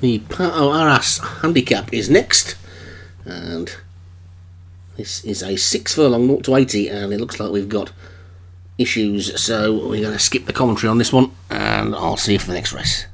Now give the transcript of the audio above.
The Pin Au Haras handicap is next, and this is a six furlong 0 to 80, and it looks like we've got issues, so we're going to skip the commentary on this one, and I'll see you for the next race.